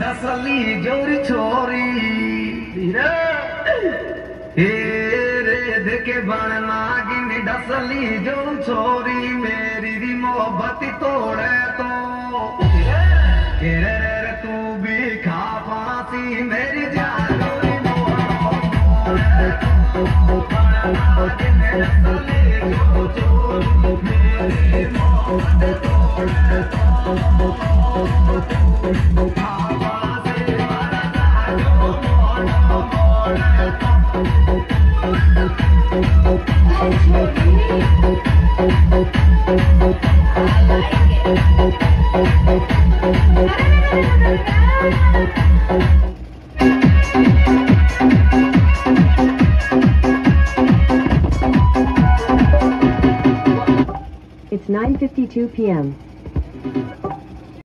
डसली जोरी छोरी रे देखे बण नागिनी डसली जो छोरी मेरी मोहब्बत तोड़े तो। Oh, 9.52 p.m.